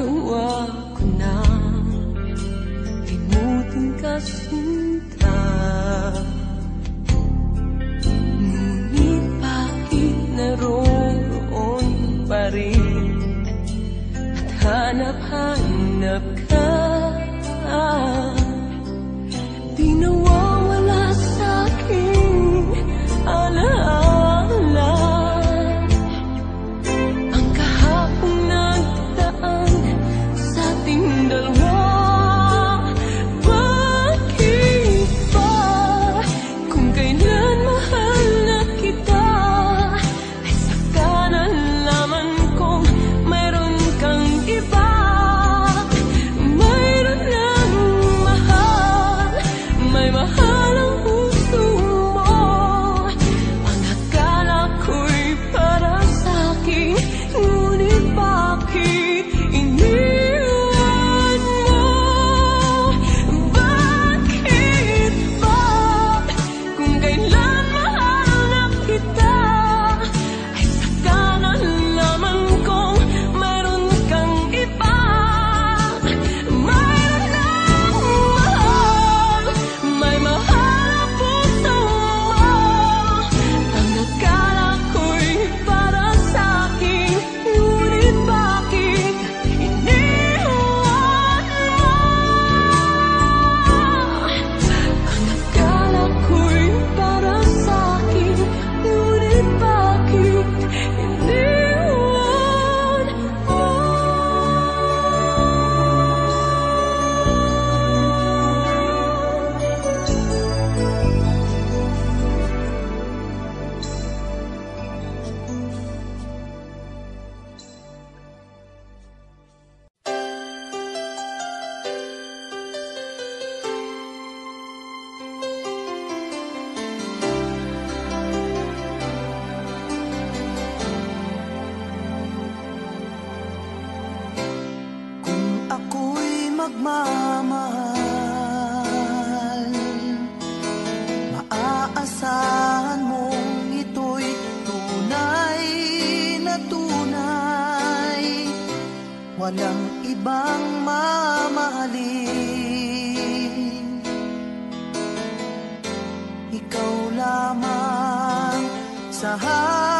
Nagawa ko na. Limutin ka sinta Ngunit bakit naroon pa rin? At hanap-hanap ka pagmamahal. Maaasahan mong ito'y tunay na tunay. Walang ibang mamahalin. Ikaw lamang sa hangin